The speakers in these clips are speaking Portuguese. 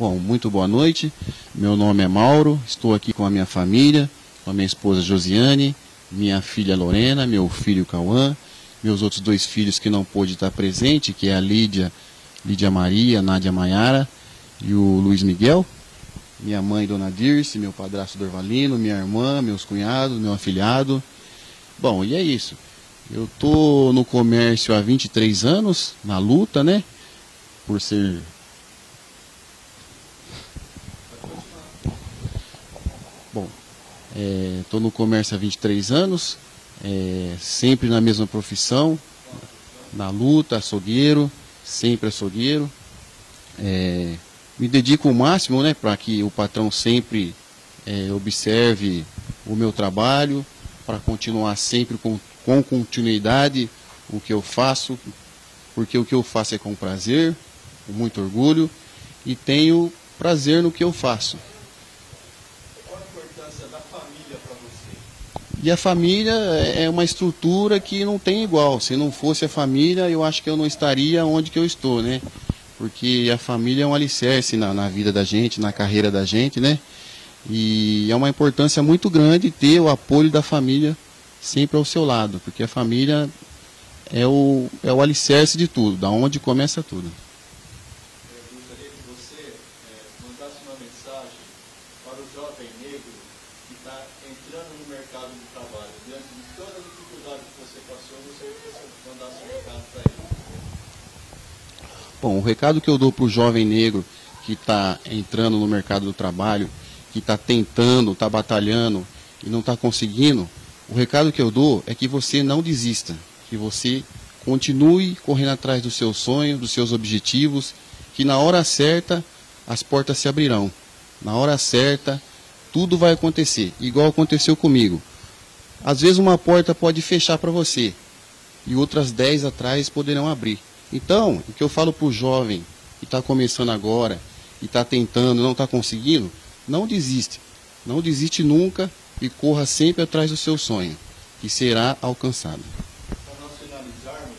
Bom, muito boa noite. Meu nome é Mauro, estou aqui com a minha família, com a minha esposa Josiane, minha filha Lorena, meu filho Cauã, meus outros dois filhos que não pôde estar presente, que é a Lídia, Lídia Maria, Nádia Maiara e o Luiz Miguel. Minha mãe, Dona Dirce, meu padrasto Dorvalino, minha irmã, meus cunhados, meu afilhado. Bom, e é isso. Eu tô no comércio há 23 anos, na luta, né? Por ser Bom, estou é, no comércio há 23 anos, é, sempre na mesma profissão, na luta, açougueiro, sempre açougueiro. É, me dedico o máximo né, para que o patrão sempre é, observe o meu trabalho, para continuar sempre com, com continuidade o que eu faço, porque o que eu faço é com prazer, com muito orgulho e tenho prazer no que eu faço. E a família é uma estrutura que não tem igual. Se não fosse a família, eu acho que eu não estaria onde que eu estou, né? Porque a família é um alicerce na, na vida da gente, na carreira da gente, né? E é uma importância muito grande ter o apoio da família sempre ao seu lado, porque a família é o, é o alicerce de tudo, da onde começa tudo. Bom, o recado que eu dou para o jovem negro que está entrando no mercado do trabalho, que está tentando, está batalhando e não está conseguindo, o recado que eu dou é que você não desista, que você continue correndo atrás do seu sonho, dos seus objetivos, que na hora certa as portas se abrirão. Na hora certa tudo vai acontecer, igual aconteceu comigo. Às vezes uma porta pode fechar para você e outras dez atrás poderão abrir. Então, o que eu falo para o jovem que está começando agora e está tentando, não está conseguindo, não desiste. Não desiste nunca e corra sempre atrás do seu sonho, que será alcançado. Para nós finalizarmos,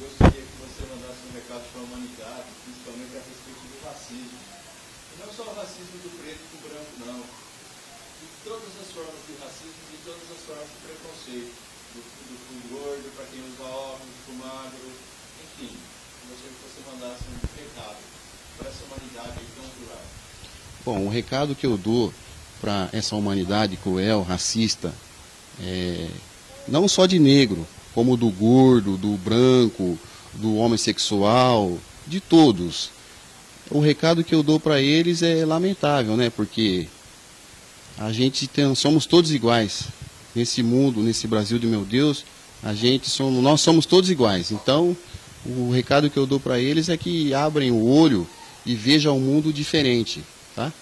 gostaria que você mandasse um recado para a humanidade, principalmente a respeito do racismo. E não só o racismo do preto com o branco, não. De todas as formas de racismo de todas as formas de preconceito. Do, do, do gordo, para quem usa óculos, do magro, enfim gostaria que você mandasse um recado para essa humanidade tão plural. Bom, o recado que eu dou para essa humanidade cruel, racista, é, não só de negro, como do gordo, do branco, do homossexual, de todos. O recado que eu dou para eles é lamentável, né? Porque a gente tem, somos todos iguais nesse mundo, nesse Brasil de meu Deus. A gente somos, nós somos todos iguais. Então, o recado que eu dou para eles é que abrem o olho e vejam um mundo diferente, tá?